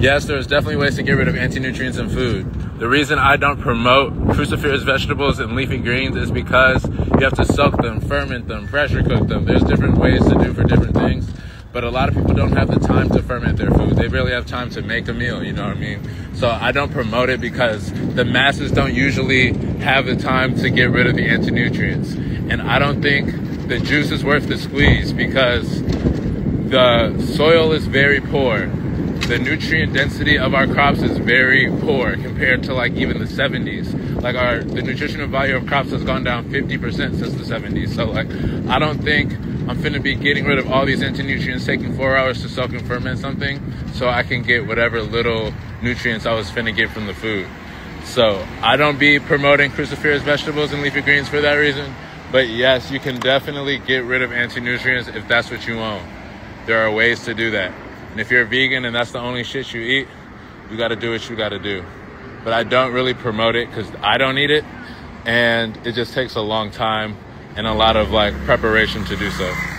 Yes, there's definitely ways to get rid of anti-nutrients in food. The reason I don't promote cruciferous vegetables and leafy greens is because you have to soak them, ferment them, pressure cook them. There's different ways to do for different things. But a lot of people don't have the time to ferment their food. They barely have time to make a meal, you know what I mean? So I don't promote it because the masses don't usually have the time to get rid of the anti-nutrients. And I don't think the juice is worth the squeeze because the soil is very poor the nutrient density of our crops is very poor compared to like even the 70s. Like our the nutritional value of crops has gone down 50% since the 70s. So like I don't think I'm finna be getting rid of all these anti-nutrients taking four hours to soak and ferment something so I can get whatever little nutrients I was finna get from the food. So I don't be promoting cruciferous vegetables and leafy greens for that reason. But yes, you can definitely get rid of anti-nutrients if that's what you want. There are ways to do that. And if you're a vegan and that's the only shit you eat, you got to do what you got to do. But I don't really promote it because I don't eat it, and it just takes a long time and a lot of like preparation to do so.